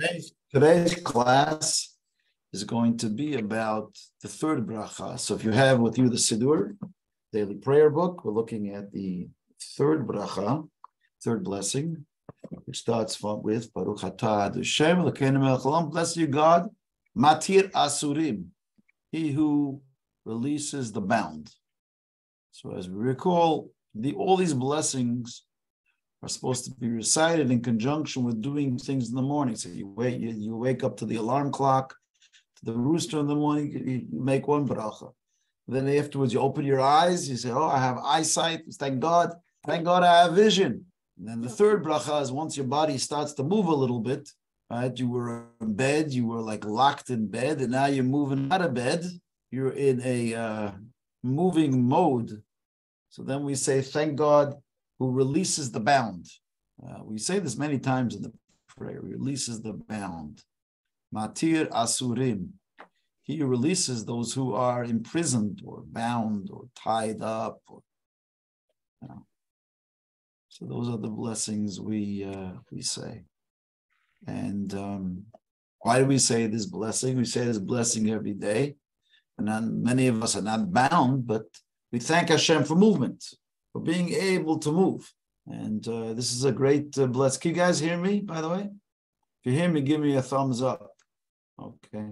Today's, today's class is going to be about the third bracha. So if you have with you the Siddur, daily prayer book, we're looking at the third bracha, third blessing, which starts with Baruch Atah Hashem, bless you God, Matir Asurim, he who releases the bound. So as we recall, the all these blessings are supposed to be recited in conjunction with doing things in the morning. So you wait, you, you wake up to the alarm clock, to the rooster in the morning, you, make one bracha. Then afterwards, you open your eyes, you say, Oh, I have eyesight. Thank God. Thank God I have vision. And then the third bracha is once your body starts to move a little bit, right? You were in bed, you were like locked in bed, and now you're moving out of bed. You're in a uh, moving mode. So then we say, Thank God who releases the bound. Uh, we say this many times in the prayer, releases the bound. Matir Asurim. He releases those who are imprisoned or bound or tied up. Or, you know. So those are the blessings we uh, we say. And um, why do we say this blessing? We say this blessing every day. And then many of us are not bound, but we thank Hashem for movement for being able to move. And uh, this is a great uh. Can you guys hear me, by the way? If you hear me, give me a thumbs up. Okay.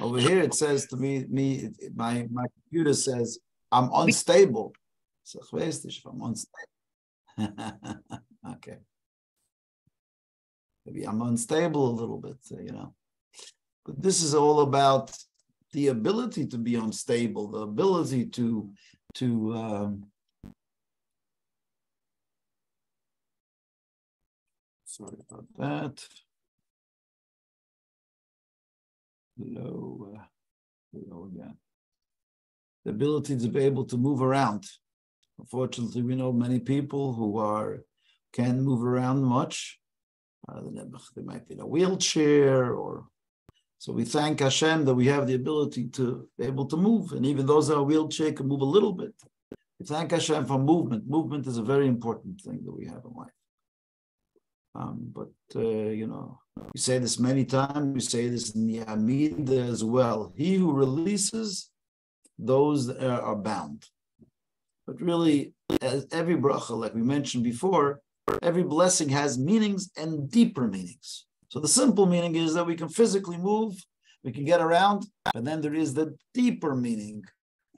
Over here it says to me, me my, my computer says I'm unstable. So I'm unstable. okay. Maybe I'm unstable a little bit, you know. But this is all about the ability to be unstable, the ability to to um, sorry about that. Low, uh, low again. The ability to be able to move around. Unfortunately, we know many people who are can move around much. Uh, they might be in a wheelchair or so we thank Hashem that we have the ability to be able to move, and even those that are wheelchair can move a little bit. We thank Hashem for movement. Movement is a very important thing that we have in life. Um, but uh, you know, we say this many times. We say this in the Amidah as well. He who releases those that are bound. But really, as every bracha, like we mentioned before, every blessing has meanings and deeper meanings. So the simple meaning is that we can physically move, we can get around, but then there is the deeper meaning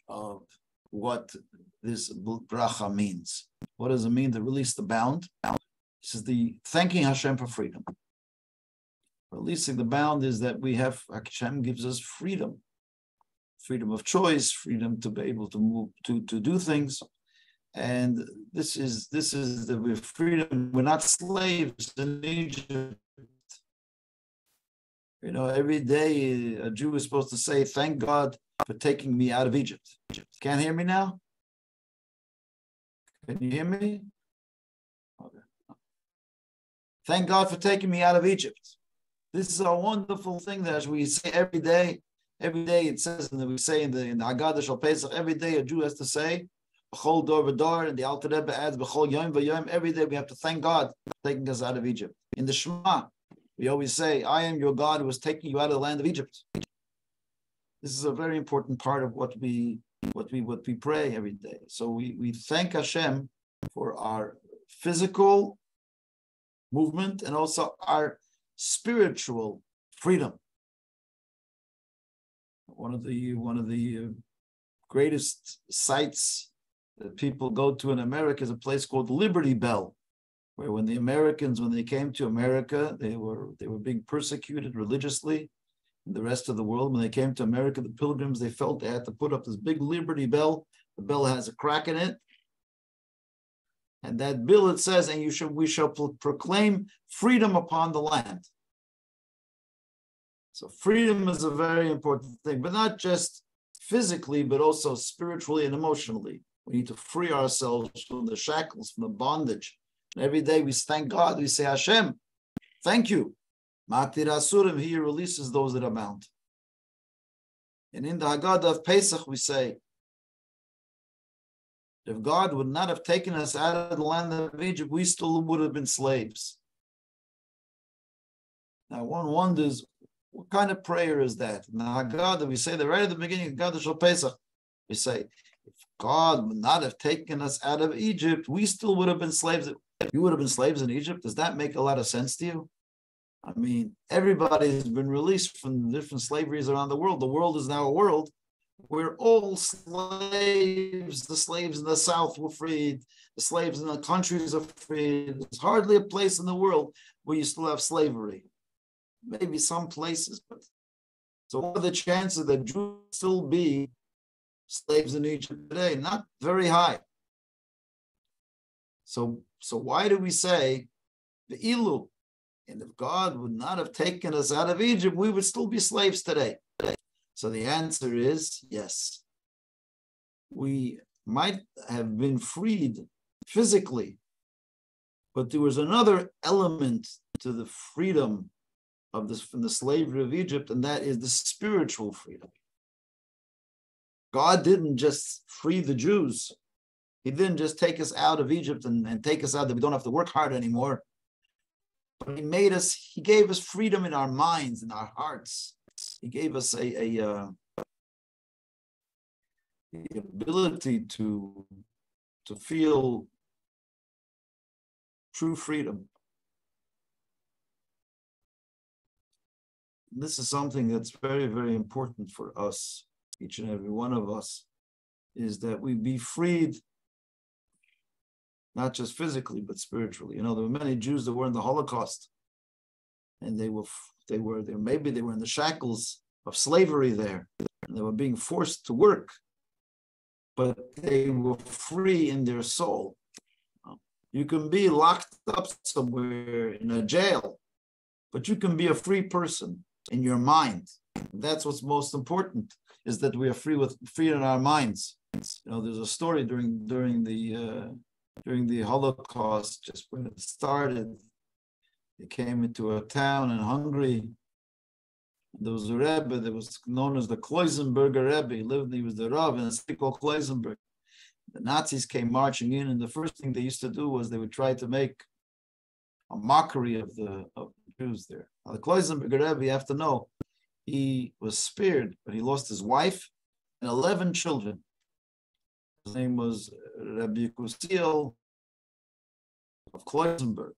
of what this bracha means. What does it mean to release the bound? This is the thanking Hashem for freedom. Releasing the bound is that we have Hashem gives us freedom, freedom of choice, freedom to be able to move to to do things, and this is this is the freedom. We're not slaves in Egypt. You know, every day a Jew is supposed to say, Thank God for taking me out of Egypt. Can't hear me now? Can you hear me? Okay. Thank God for taking me out of Egypt. This is a wonderful thing that we say every day, every day it says, and we say in the in the Shal Pesach, every day a Jew has to say, B'chol dor v'dor, and the Alter Rebbe adds, B'chol yom v'yom, every day we have to thank God for taking us out of Egypt. In the Shema, we always say, I am your God who was taking you out of the land of Egypt. This is a very important part of what we what we what we pray every day. So we, we thank Hashem for our physical movement and also our spiritual freedom. One of the one of the uh, greatest sites that people go to in America is a place called Liberty Bell where when the Americans, when they came to America, they were they were being persecuted religiously in the rest of the world. When they came to America, the pilgrims, they felt they had to put up this big Liberty Bell. The bell has a crack in it. And that bill it says, and you shall we shall proclaim freedom upon the land. So freedom is a very important thing, but not just physically, but also spiritually and emotionally. We need to free ourselves from the shackles, from the bondage Every day we thank God, we say, Hashem, thank you. Matir Asurim, he releases those that are bound. And in the Haggadah of Pesach, we say, if God would not have taken us out of the land of Egypt, we still would have been slaves. Now, one wonders what kind of prayer is that? Now, God, we say that right at the beginning of God Shal Pesach, we say, if God would not have taken us out of Egypt, we still would have been slaves. You would have been slaves in Egypt. Does that make a lot of sense to you? I mean, everybody has been released from different slaveries around the world. The world is now a world where all slaves, the slaves in the South were freed, the slaves in the countries are freed. There's hardly a place in the world where you still have slavery. Maybe some places, but so what are the chances that Jews still be slaves in Egypt today? Not very high. So, so why do we say the ilu? And if God would not have taken us out of Egypt, we would still be slaves today. So the answer is yes. We might have been freed physically, but there was another element to the freedom of this from the slavery of Egypt, and that is the spiritual freedom. God didn't just free the Jews. He didn't just take us out of Egypt and, and take us out that we don't have to work hard anymore. But he made us, he gave us freedom in our minds, in our hearts. He gave us a, a uh, the ability to to feel true freedom. This is something that's very, very important for us, each and every one of us, is that we be freed, not just physically, but spiritually. You know, there were many Jews that were in the Holocaust, and they were they were there. Maybe they were in the shackles of slavery there, and they were being forced to work, but they were free in their soul. You can be locked up somewhere in a jail, but you can be a free person in your mind. That's what's most important is that we are free with free in our minds. You know, there's a story during during the uh, during the Holocaust, just when it started, he came into a town in Hungary. There was a Rebbe that was known as the Kloisenberger Rebbe. He lived, he was the Rav in a city called Kloisenberg. The Nazis came marching in, and the first thing they used to do was they would try to make a mockery of the, of the Jews there. Now, the Kloisenberger Rebbe, you have to know, he was spared, but he lost his wife and 11 children. His name was Rabbi Kusil of Kloisenberg.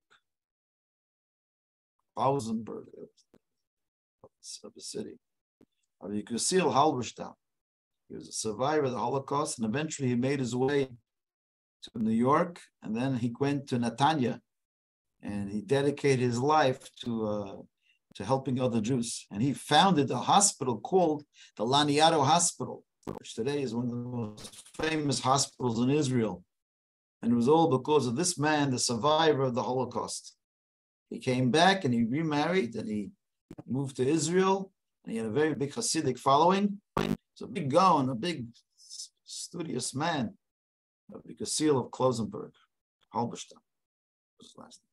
Ausenberg of the city. Rabbi Kusil Halberstam. He was a survivor of the Holocaust, and eventually he made his way to New York, and then he went to Netanya, and he dedicated his life to uh, to helping other Jews. And he founded a hospital called the Laniado Hospital, which today is one of the most famous hospitals in Israel. And it was all because of this man, the survivor of the Holocaust. He came back and he remarried and he moved to Israel and he had a very big Hasidic following. He's a big Gaon, a big studious man, a big seal of Klosenberg, Halberstam was last name.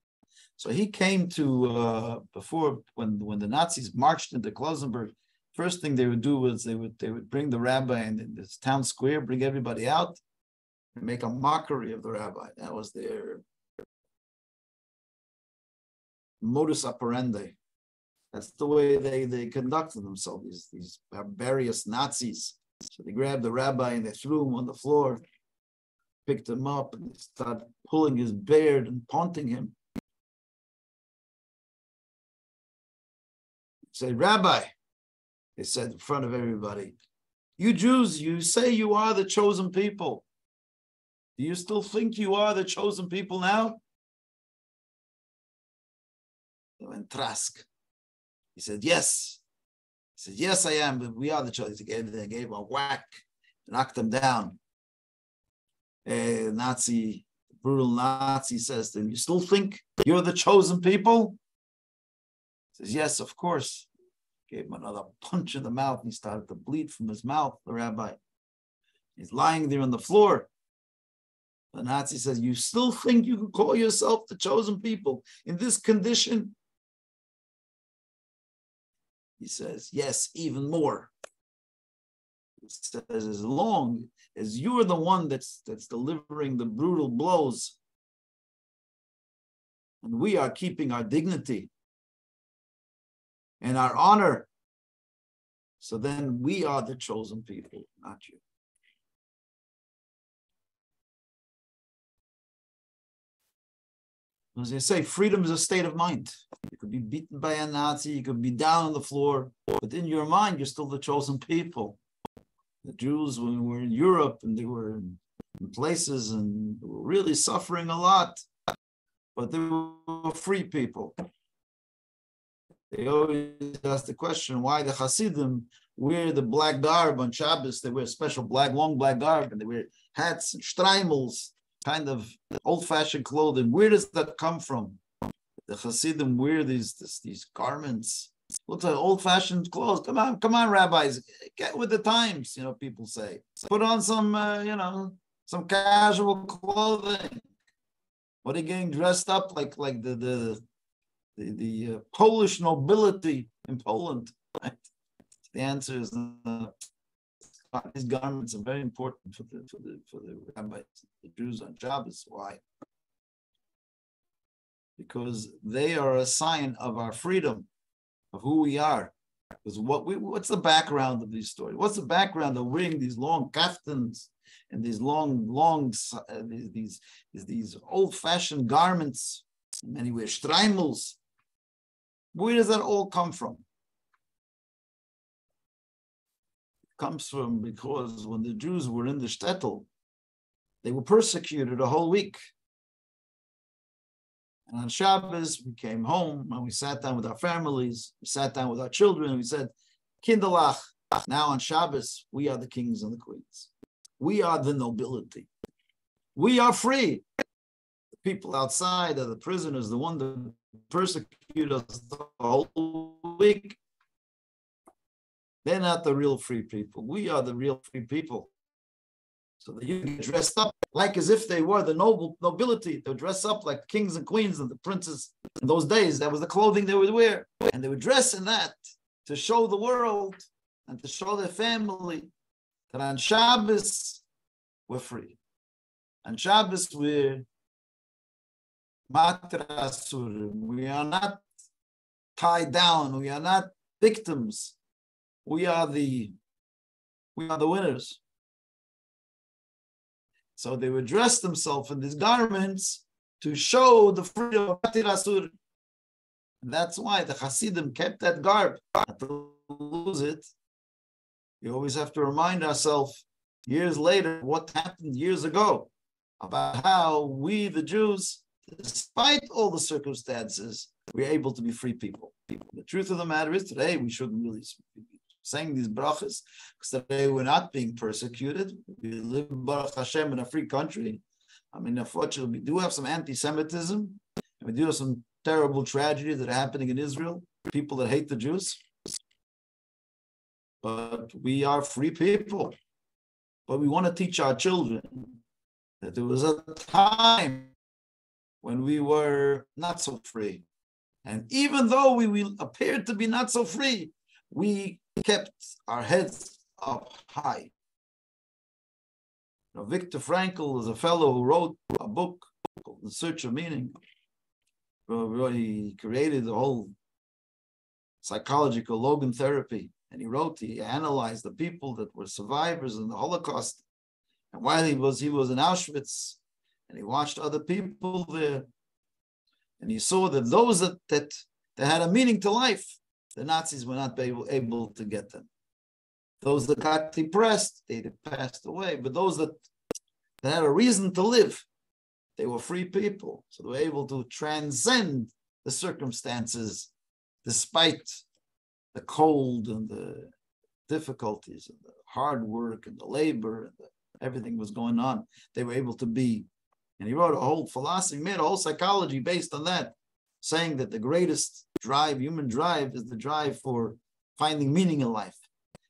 So he came to uh, before when when the Nazis marched into Klosenberg. First thing they would do was they would they would bring the rabbi in this town square, bring everybody out, and make a mockery of the rabbi. That was their modus operandi. That's the way they, they conducted themselves, these, these barbarous Nazis. So they grabbed the rabbi and they threw him on the floor, picked him up, and they started pulling his beard and taunting him. Say, Rabbi, they said in front of everybody, you Jews, you say you are the chosen people. Do you still think you are the chosen people now? They went Trask. He said, Yes. He said, Yes, I am, but we are the chosen. He gave, they gave a whack, knocked him down. A Nazi, brutal Nazi says to him, You still think you're the chosen people? He says, Yes, of course. Gave him another punch in the mouth, and he started to bleed from his mouth, the rabbi. He's lying there on the floor. The Nazi says, You still think you can call yourself the chosen people in this condition? He says, Yes, even more. He says, As long as you're the one that's, that's delivering the brutal blows, and we are keeping our dignity, and our honor. So then we are the chosen people, not you. As they say, freedom is a state of mind. You could be beaten by a Nazi, you could be down on the floor, but in your mind, you're still the chosen people. The Jews, when we were in Europe and they were in, in places and were really suffering a lot, but they were free people. They always ask the question why the Hasidim wear the black garb on Shabbos. They wear special black, long black garb, and they wear hats and streimels kind of old-fashioned clothing. Where does that come from? The Hasidim wear these this, these garments. Looks like old-fashioned clothes. Come on, come on, rabbis, get with the times. You know, people say, put on some, uh, you know, some casual clothing. What are you getting dressed up like? Like the the the, the uh, Polish nobility in Poland? Right? The answer is uh, these garments are very important for the for the for the rabbis, the Jews on Shabbos. Why? Because they are a sign of our freedom, of who we are. Because what we what's the background of these stories? What's the background of wearing these long kaftans and these long, long uh, these, these these old-fashioned garments? Many wear streimels. Where does that all come from? comes from because when the Jews were in the shtetl, they were persecuted a whole week. And on Shabbos, we came home and we sat down with our families, we sat down with our children, and we said, Kindalach, now on Shabbos, we are the kings and the queens. We are the nobility. We are free. The people outside are the prisoners, the one that persecute us the whole week. They're not the real free people. We are the real free people. So they get dressed up like as if they were the noble nobility. They would dress up like kings and queens and the princes in those days. That was the clothing they would wear. And they would dress in that to show the world and to show their family that on Shabbos we're free. On Shabbos we're Matir Asurim. We are not tied down. We are not victims we are the we are the winners. So they would dress themselves in these garments to show the freedom of Asur. And that's why the Hasidim kept that garb. Not to lose it. You always have to remind ourselves years later what happened years ago about how we, the Jews, despite all the circumstances, we're able to be free people. The truth of the matter is today we shouldn't really be saying these brachas because today we're not being persecuted. We live Baruch Hashem in a free country. I mean, unfortunately, we do have some anti-Semitism, and we do have some terrible tragedies that are happening in Israel. People that hate the Jews, but we are free people. But we want to teach our children that there was a time when we were not so free. And even though we, we appeared to be not so free, we kept our heads up high. Now, Viktor Frankl is a fellow who wrote a book called The Search of Meaning. He created the whole psychological logotherapy. and he wrote, he analyzed the people that were survivors in the Holocaust. And while he was he was in Auschwitz, and he watched other people there, and he saw that those that that, that had a meaning to life, the Nazis were not able, able to get them. Those that got depressed, they passed away. But those that, that had a reason to live, they were free people. So they were able to transcend the circumstances despite the cold and the difficulties and the hard work and the labor and the, everything was going on. They were able to be. And he wrote a whole philosophy, made a whole psychology based on that saying that the greatest drive, human drive, is the drive for finding meaning in life.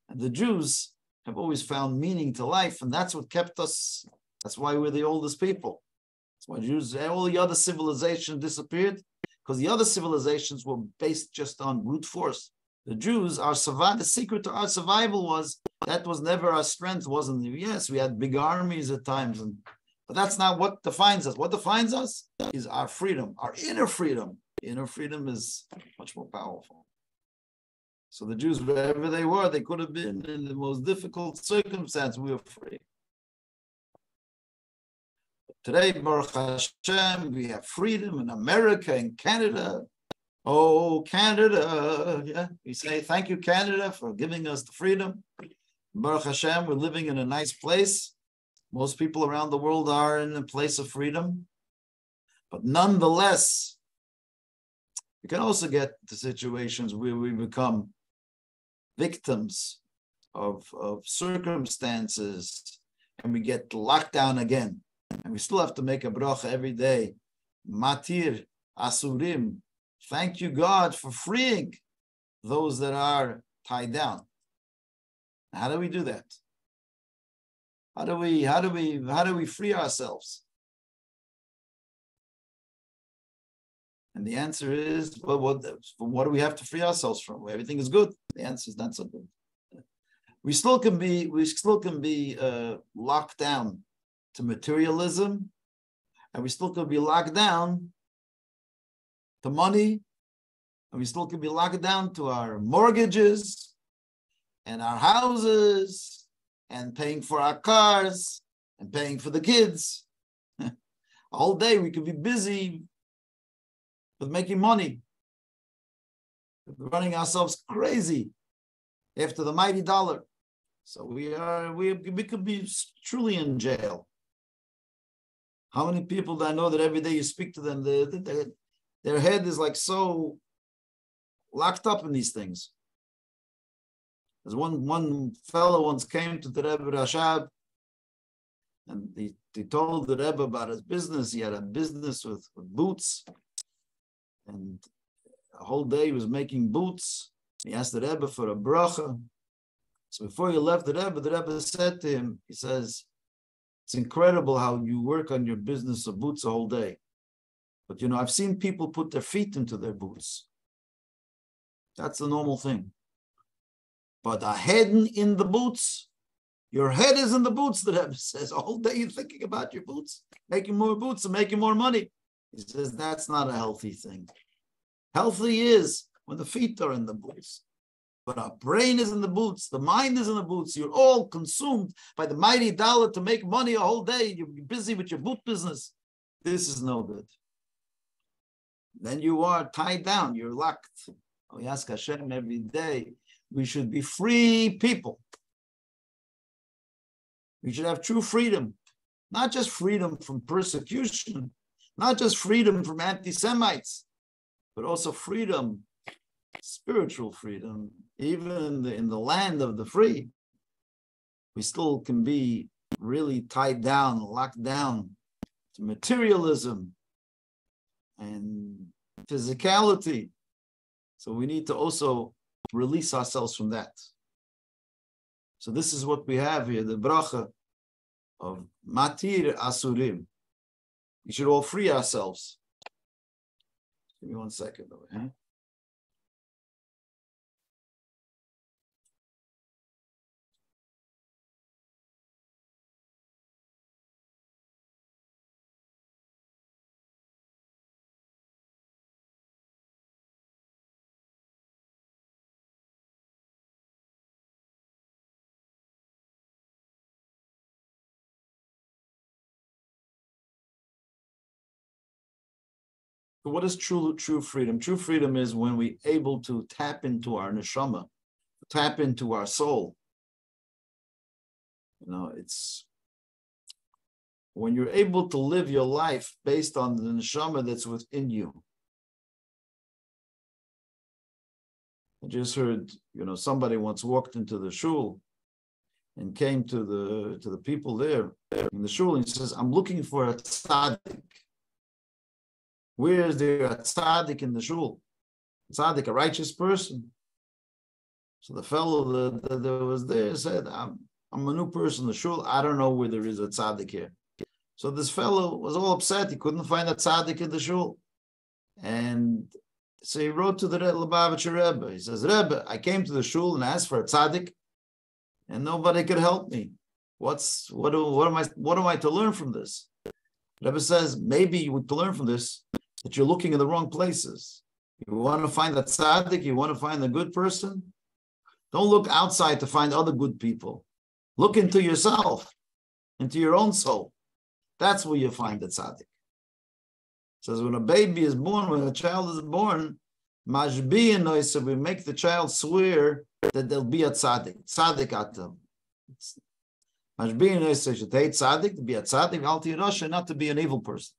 And the Jews have always found meaning to life, and that's what kept us. That's why we're the oldest people. That's why Jews, all the other civilizations disappeared, because the other civilizations were based just on brute force. The Jews, our survival, the secret to our survival was that was never our strength, wasn't it? Yes, we had big armies at times, and but that's not what defines us. What defines us is our freedom, our inner freedom. Inner freedom is much more powerful. So the Jews, wherever they were, they could have been in the most difficult circumstance. We were free. Today, Baruch Hashem, we have freedom in America and Canada. Oh, Canada. Yeah, we say thank you, Canada, for giving us the freedom. Baruch Hashem, we're living in a nice place. Most people around the world are in a place of freedom. But nonetheless, we can also get to situations where we become victims of, of circumstances and we get locked down again. And we still have to make a bracha every day. Matir, Asurim. Thank you, God, for freeing those that are tied down. How do we do that? How do we how do we how do we free ourselves? And the answer is, well, what, what do we have to free ourselves from? Everything is good. The answer is not so good. We still can be we still can be uh, locked down to materialism, and we still can be locked down to money, and we still can be locked down to our mortgages and our houses and paying for our cars and paying for the kids. All day we could be busy with making money, running ourselves crazy after the mighty dollar. So we are we, we could be truly in jail. How many people do I know that every day you speak to them, they, they, their head is like so locked up in these things. There's one one fellow once came to the Rebbe Rashab, and he, he told the Rebbe about his business. He had a business with, with boots, and a whole day he was making boots. He asked the Rebbe for a bracha. So before he left the Rebbe, the Rebbe said to him, he says, it's incredible how you work on your business of boots a whole day. But you know, I've seen people put their feet into their boots. That's the normal thing. But a head in the boots, your head is in the boots, the Rebbe says. All day you're thinking about your boots, making more boots and making more money. He says that's not a healthy thing. Healthy is when the feet are in the boots. But our brain is in the boots, the mind is in the boots. You're all consumed by the mighty dollar to make money a whole day. You're busy with your boot business. This is no good. Then you are tied down, you're locked. Oh, we ask Hashem every day, we should be free people. We should have true freedom, not just freedom from persecution, not just freedom from anti Semites, but also freedom, spiritual freedom, even in the, in the land of the free. We still can be really tied down, locked down to materialism and physicality. So we need to also release ourselves from that. So this is what we have here, the bracha of Matir Asurim. We should all free ourselves. Give me one second. So what is true true freedom? True freedom is when we able to tap into our neshama, tap into our soul. You know, it's when you're able to live your life based on the neshama that's within you. I just heard, you know, somebody once walked into the shul and came to the to the people there in the shul and says, "I'm looking for a tzaddik." Where is there a tzaddik in the shul? Tzaddik, a righteous person. So the fellow that, that, that was there said, I'm, I'm a new person in the shul. I don't know where there is a tzaddik here. So this fellow was all upset. He couldn't find a tzaddik in the shul. And so he wrote to the Lubavitcher Rebbe. He says, Rebbe, I came to the shul and asked for a tzaddik, and nobody could help me. What's what? Do, what am I? What am I to learn from this? Rebbe says maybe you would learn from this that you're looking in the wrong places. You want to find that tzaddik, you want to find a good person, Don't look outside to find other good people. Look into yourself, into your own soul. That's where you find the tzaddik. It says when a baby is born, when a child is born, Mashbi so we make the child swear that there'll be a tzaddik, tzaddik atam. Mashbi noisa should hate tzaddik to be a tzaddik, rasha, not to be an evil person.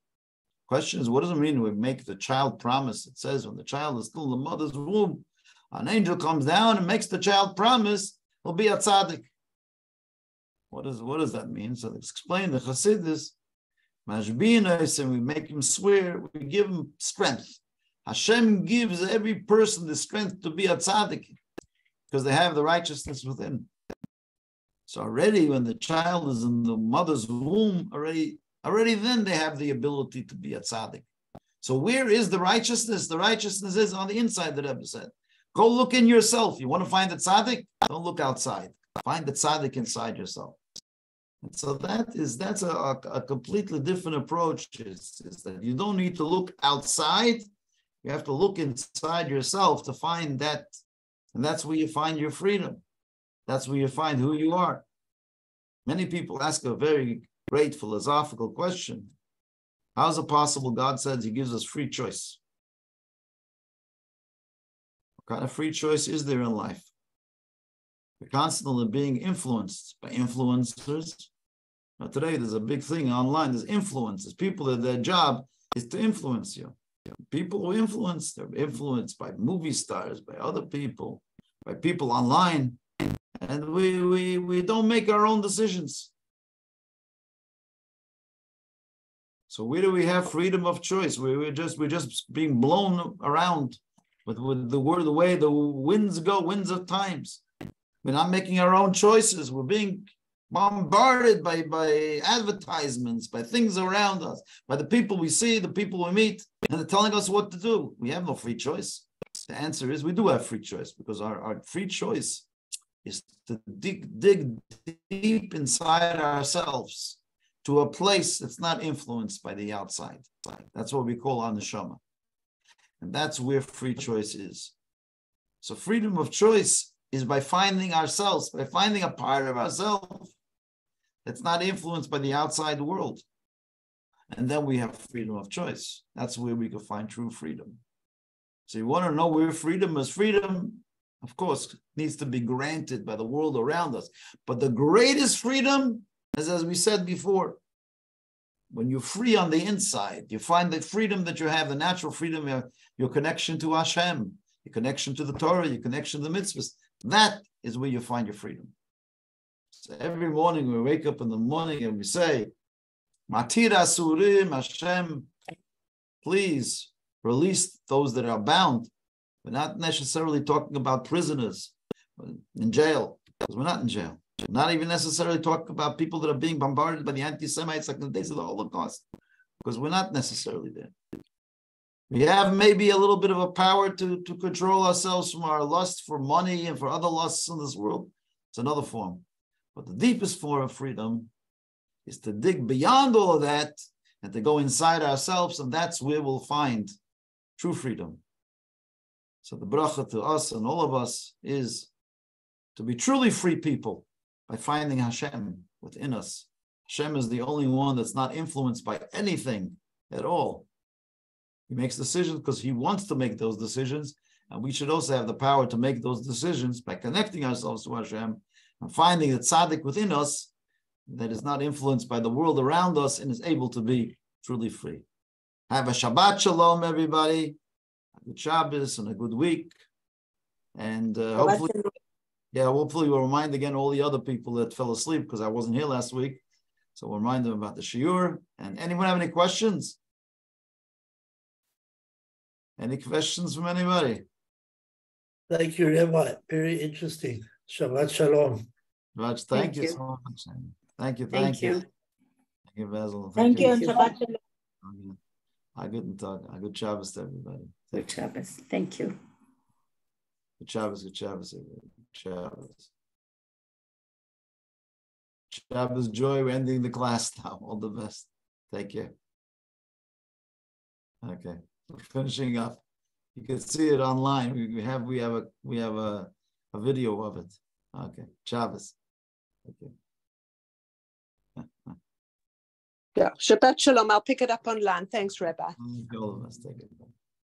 Question is, what does it mean we make the child promise? It says when the child is still in the mother's womb, an angel comes down and makes the child promise, he'll be a tzaddik. What does what does that mean? So let's explain the Chassidus. Mashbinos, and we make him swear, we give him strength. Hashem gives every person the strength to be a tzaddik because they have the righteousness within. So already when the child is in the mother's womb, already already then they have the ability to be a tzaddik. So where is the righteousness? The righteousness is on the inside, the Rebbe said. Go look in yourself. You want to find the tzaddik? Don't look outside. Find the tzaddik inside yourself. And so that is that's a, a, completely different approach. Is, is that you don't need to look outside. You have to look inside yourself to find that, and that's where you find your freedom. That's where you find who you are. Many people ask a very great philosophical question. How is it possible God says He gives us free choice? What kind of free choice is there in life? We're constantly being influenced by influencers. Now, today there's a big thing online. There's influencers. People that their job is to influence you. People who influence, they're influenced by movie stars, by other people, by people online, and we we we don't make our own decisions. So where do we have freedom of choice? We, we're just we're just being blown around with, with the word the way the winds go, winds of times. We're not making our own choices. We're being bombarded by, by advertisements, by things around us, by the people we see, the people we meet, and they're telling us what to do. We have no free choice. The answer is we do have free choice because our, our free choice is to dig, dig deep inside ourselves to a place that's not influenced by the outside. That's what we call on the Shama. And that's where free choice is. So freedom of choice is by finding ourselves, by finding a part of ourselves that's not influenced by the outside world. And then we have freedom of choice. That's where we can find true freedom. So you want to know where freedom is. Freedom, of course, needs to be granted by the world around us. But the greatest freedom is, as we said before, when you're free on the inside, you find the freedom that you have, the natural freedom, your, your connection to Hashem, your connection to the Torah, your connection to the mitzvahs. That is where you find your freedom. So every morning we wake up in the morning and we say, Matir Asurim Hashem, please release those that are bound. We're not necessarily talking about prisoners in jail, because we're not in jail. Not even necessarily talk about people that are being bombarded by the anti-Semites like in the days of the Holocaust, because we're not necessarily there. We have maybe a little bit of a power to, to control ourselves from our lust for money and for other lusts in this world. It's another form. But the deepest form of freedom is to dig beyond all of that and to go inside ourselves, and that's where we'll find true freedom. So the bracha to us and all of us is to be truly free people by finding Hashem within us. Hashem is the only one that's not influenced by anything at all. He makes decisions because he wants to make those decisions, and we should also have the power to make those decisions by connecting ourselves to Hashem and finding the tzaddik within us that is not influenced by the world around us and is able to be truly free. Have a Shabbat Shalom, everybody. A good Shabbos and a good week. And uh, hopefully, yeah, hopefully we'll remind again all the other people that fell asleep because I wasn't here last week. So we'll remind them about the shiur. And anyone have any questions? Any questions from anybody? Thank you, Rabbi. Very interesting. Shabbat Shalom. Raj, thank, thank you. you. so much. Thank you, thank, thank you. you. Thank you, Basil. Thank, thank you, and Shabbat Shalom. A good talk. A good Shabbos to everybody. Good Shabbos. Thank you. Good Shabbos, good Shabbos, everybody. Shabbos. Shabbos joy. We're ending the class now. All the best. Take care. Okay, we're finishing up. You can see it online. We have we have a we have a a video of it. Okay, Shabbos. Okay. Yeah, Shabbat Shalom. I'll pick it up online. Thanks, Rabbi. All of us take it.